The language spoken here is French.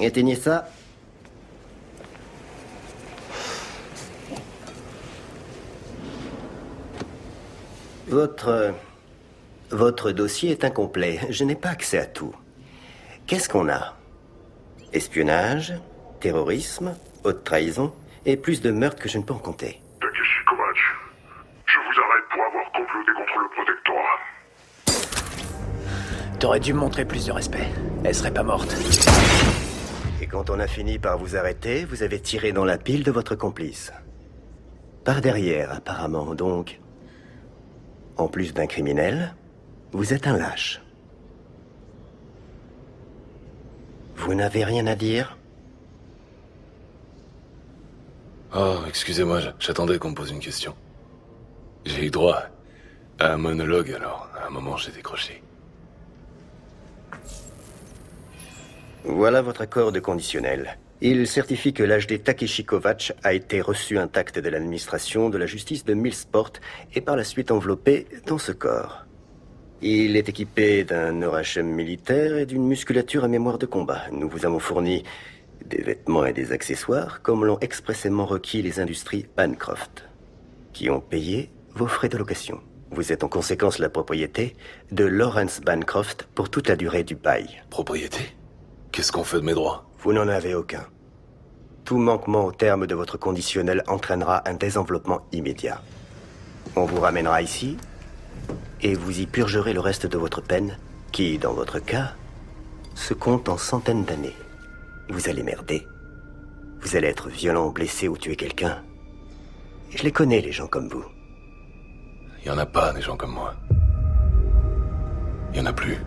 Éteignez ça. Votre... Votre dossier est incomplet. Je n'ai pas accès à tout. Qu'est-ce qu'on a? Espionnage, terrorisme, haute trahison et plus de meurtres que je ne peux en compter. Takeshi Kovacs, je vous arrête pour avoir comploté contre le protectorat. T'aurais dû me montrer plus de respect. Elle serait pas morte. Quand on a fini par vous arrêter, vous avez tiré dans la pile de votre complice. Par derrière, apparemment, donc. En plus d'un criminel, vous êtes un lâche. Vous n'avez rien à dire? Oh, excusez-moi, j'attendais qu'on me pose une question. J'ai eu droit à un monologue, alors à un moment j'ai décroché. Voilà votre accord de conditionnel. Il certifie que l'HD Takeshi Kovacs a été reçu intact de l'administration de la justice de Millsport et par la suite enveloppé dans ce corps. Il est équipé d'un ORHM militaire et d'une musculature à mémoire de combat. Nous vous avons fourni des vêtements et des accessoires, comme l'ont expressément requis les industries Bancroft, qui ont payé vos frais de location. Vous êtes en conséquence la propriété de Lawrence Bancroft pour toute la durée du bail. Propriété? Qu'est-ce qu'on fait de mes droits? Vous n'en avez aucun. Tout manquement au terme de votre conditionnel entraînera un désenveloppement immédiat. On vous ramènera ici et vous y purgerez le reste de votre peine, qui, dans votre cas, se compte en centaines d'années. Vous allez merder. Vous allez être violent, blessé ou tuer quelqu'un. Je les connais, les gens comme vous. Il y en a pas des gens comme moi. Il y en a plus.